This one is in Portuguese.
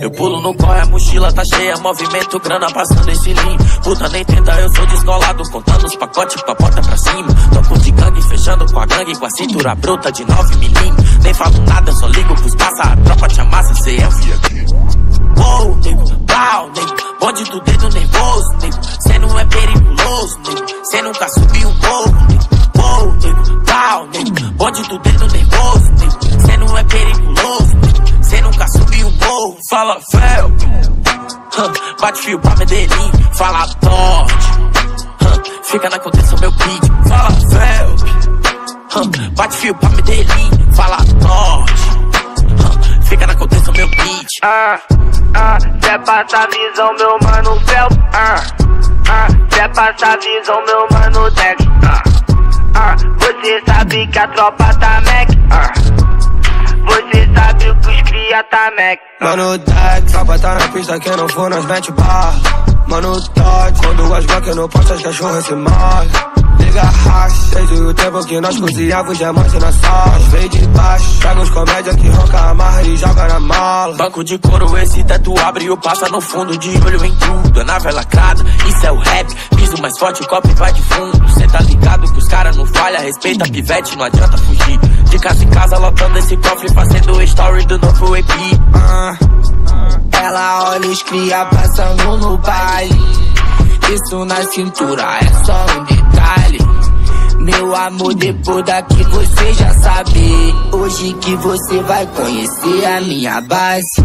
Eu pulo no corre, a mochila tá cheia, movimento, grana passando estilinho. Puta nem tenta, eu sou descolado, contando os pacotes com a porta pra cima. Toco de gangue, fechando com a gangue, com a cintura bruta de 9 milímetros. Nem falo nada, só ligo pros caça, a tropa te amassa, cê é o Uou, nego, pau, nego, bonde do dedo, nego. Fala, fel, bate fio pra Medellín, fala torte. Fica na contenção meu beat, fala fel. Bate fio pra Medellín, fala torte. Fica na contenção meu beat. Ah, ah, cê passa visão, meu mano fel. Ah, ah, cê passa visão, meu mano Dex. Ah, ah, você sabe que a tropa tá Mac. Ah, que cria tá Mac. Mano Dex, tropa tá na pista, quem não for nós mete barra. Mano Todd, quando as Glock no posto, as cachorras se morrem. Liga racha, desde o tempo que nós cozinhava os diamantes na sala. Veio de baixo, pega os comédia que ronca, amarra e joga na mala. Banco de couro, esse teto abre e o passa no fundo, de olho em tudo. A nave é lacrada, isso é o rap. Piso mais forte, o copo vai de fundo. Cê tá ligado que os caras não respeita a pivete, não adianta fugir. De casa em casa, lotando esse cofre, fazendo story do novo EP. Ah, ela olha os cria passando no baile. Isso na cintura é só um detalhe. Meu amor, depois daqui você já sabe. Hoje que você vai conhecer a minha base.